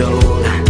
years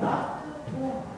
아, 나, 도,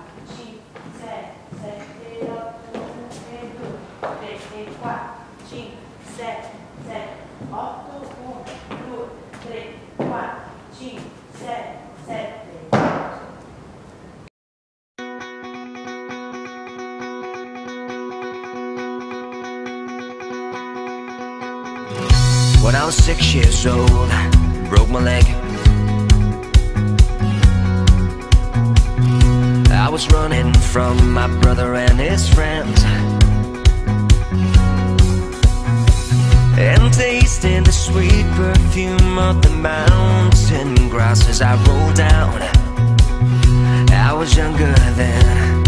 When I was six years old, broke my leg. I was running from my brother and his friends. And tasting the sweet perfume of the mountain grass as I rolled down. I was younger then.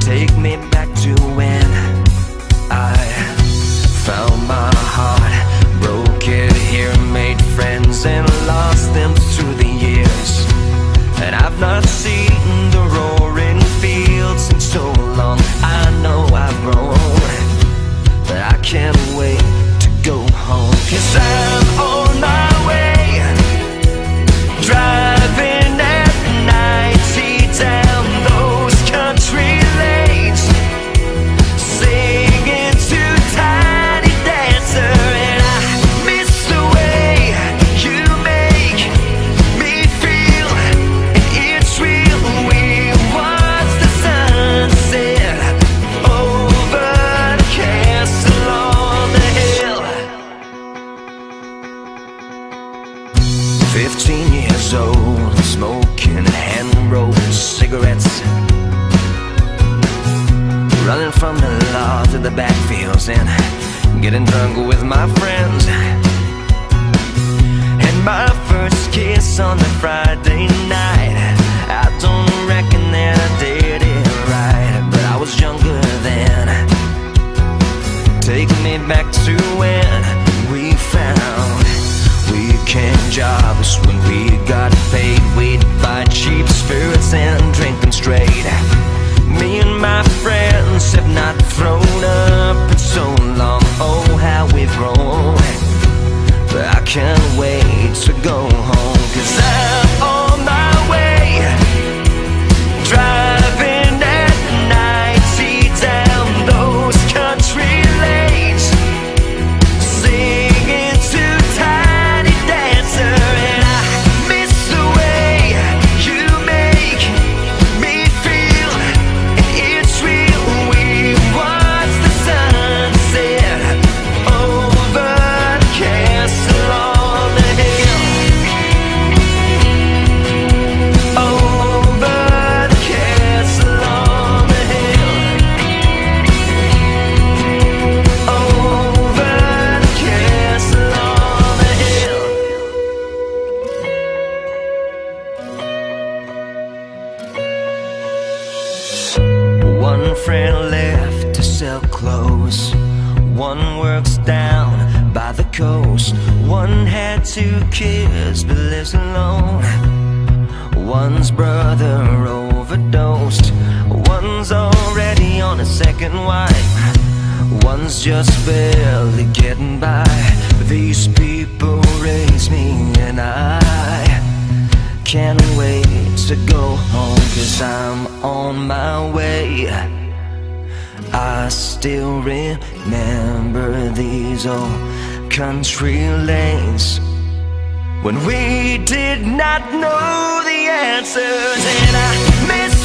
Take me back to when I found my years old, smoking hand rolled cigarettes Running from the law to the backfields and getting drunk with my friends. And my first kiss on the Friday night. I don't reckon that I did it right, but I was younger then. Take me back to when when we got paid. We'd buy cheap spirits and drink them straight. Friend left to sell clothes. One works down by the coast. One had two kids but lives alone. One's brother overdosed. One's already on a second wife. One's just barely getting by. These people raise me and I can't wait to go home cause I'm on my way. I still remember these old country lanes when we did not know the answers and I miss